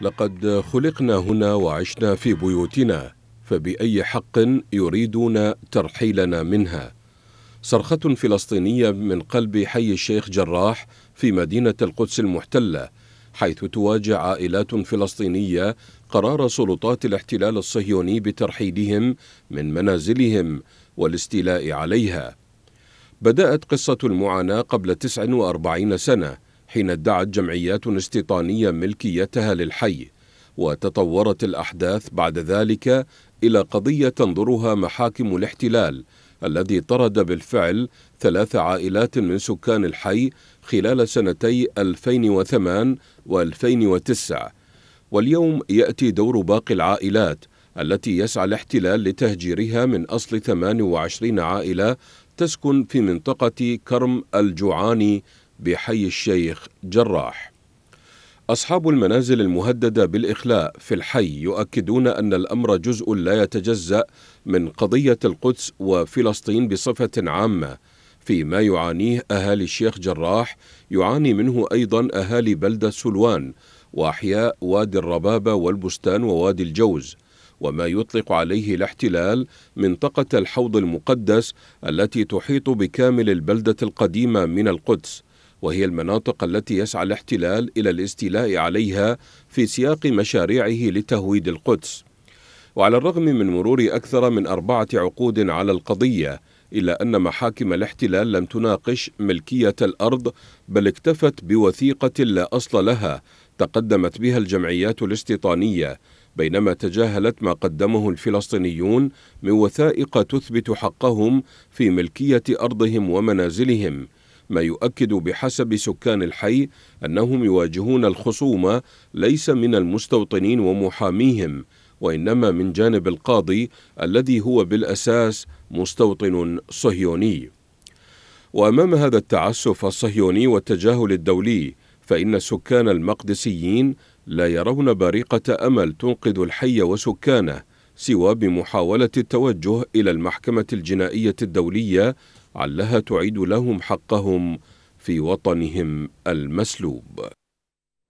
لقد خلقنا هنا وعشنا في بيوتنا فبأي حق يريدون ترحيلنا منها؟ صرخة فلسطينية من قلب حي الشيخ جراح في مدينة القدس المحتلة حيث تواجه عائلات فلسطينية قرار سلطات الاحتلال الصهيوني بترحيلهم من منازلهم والاستيلاء عليها. بدأت قصة المعاناة قبل 49 سنة حين ادعت جمعيات استيطانية ملكيتها للحي وتطورت الأحداث بعد ذلك إلى قضية تنظرها محاكم الاحتلال الذي طرد بالفعل ثلاث عائلات من سكان الحي خلال سنتي 2008 و2009 واليوم يأتي دور باقي العائلات التي يسعى الاحتلال لتهجيرها من أصل 28 عائلة تسكن في منطقة كرم الجوعاني بحي الشيخ جراح. أصحاب المنازل المهددة بالإخلاء في الحي يؤكدون أن الأمر جزء لا يتجزأ من قضية القدس وفلسطين بصفة عامة فيما يعانيه أهالي الشيخ جراح يعاني منه أيضا أهالي بلدة سلوان وأحياء وادي الربابة والبستان ووادي الجوز وما يطلق عليه الاحتلال منطقة الحوض المقدس التي تحيط بكامل البلدة القديمة من القدس. وهي المناطق التي يسعى الاحتلال إلى الاستيلاء عليها في سياق مشاريعه لتهويد القدس. وعلى الرغم من مرور أكثر من أربعة عقود على القضية إلا أن محاكم الاحتلال لم تناقش ملكية الأرض بل اكتفت بوثيقة لا أصل لها تقدمت بها الجمعيات الاستيطانية بينما تجاهلت ما قدمه الفلسطينيون من وثائق تثبت حقهم في ملكية أرضهم ومنازلهم. ما يؤكد بحسب سكان الحي أنهم يواجهون الخصومه ليس من المستوطنين ومحاميهم وإنما من جانب القاضي الذي هو بالأساس مستوطن صهيوني. وأمام هذا التعسف الصهيوني والتجاهل الدولي فإن السكان المقدسيين لا يرون بارقة أمل تنقذ الحي وسكانه سوى بمحاولة التوجه إلى المحكمة الجنائية الدولية علها تعيد لهم حقهم في وطنهم المسلوب.